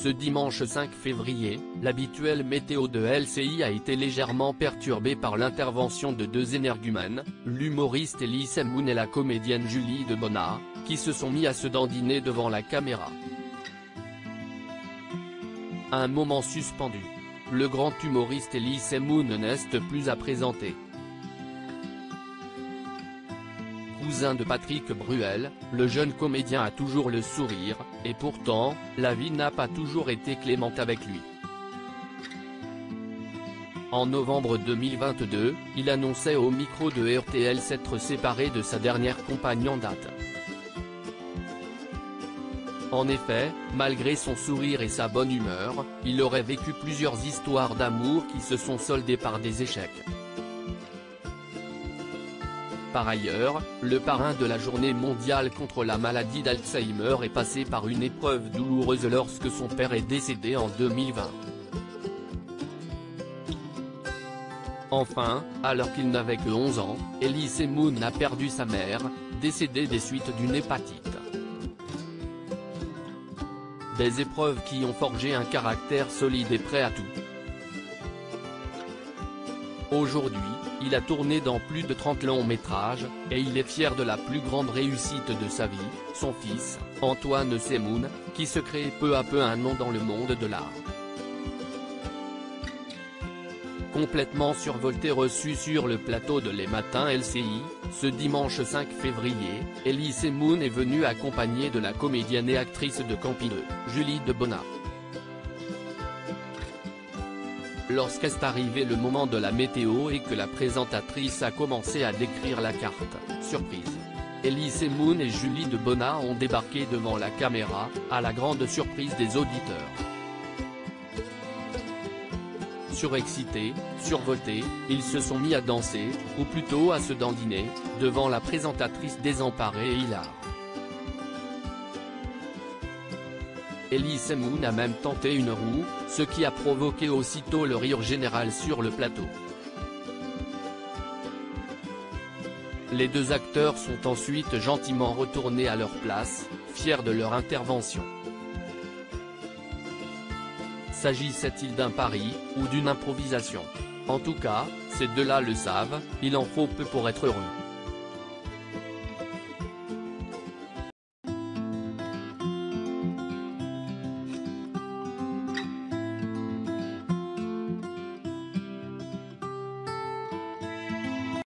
Ce dimanche 5 février, l'habituelle météo de LCI a été légèrement perturbée par l'intervention de deux énergumènes, l'humoriste Elise Moon et la comédienne Julie de qui se sont mis à se dandiner devant la caméra. Un moment suspendu. Le grand humoriste Elise Moon n'est plus à présenter. Cousin de Patrick Bruel, le jeune comédien a toujours le sourire, et pourtant, la vie n'a pas toujours été clémente avec lui. En novembre 2022, il annonçait au micro de RTL s'être séparé de sa dernière compagne en date. En effet, malgré son sourire et sa bonne humeur, il aurait vécu plusieurs histoires d'amour qui se sont soldées par des échecs. Par ailleurs, le parrain de la journée mondiale contre la maladie d'Alzheimer est passé par une épreuve douloureuse lorsque son père est décédé en 2020. Enfin, alors qu'il n'avait que 11 ans, Elise Moon a perdu sa mère, décédée des suites d'une hépatite. Des épreuves qui ont forgé un caractère solide et prêt à tout. Aujourd'hui, il a tourné dans plus de 30 longs métrages, et il est fier de la plus grande réussite de sa vie, son fils, Antoine Semoun, qui se crée peu à peu un nom dans le monde de l'art. Complètement survolté reçu sur le plateau de Les Matins LCI, ce dimanche 5 février, Elise Moon est venue accompagnée de la comédienne et actrice de Campineux, Julie de Lorsqu'est arrivé le moment de la météo et que la présentatrice a commencé à décrire la carte, surprise. Elise Moon et Julie de Bonnat ont débarqué devant la caméra, à la grande surprise des auditeurs. Surexcités, survoltés, ils se sont mis à danser, ou plutôt à se dandiner, devant la présentatrice désemparée et hilar. Elise Moon a même tenté une roue, ce qui a provoqué aussitôt le rire général sur le plateau. Les deux acteurs sont ensuite gentiment retournés à leur place, fiers de leur intervention. S'agissait-il d'un pari, ou d'une improvisation? En tout cas, ces deux-là le savent, il en faut peu pour être heureux.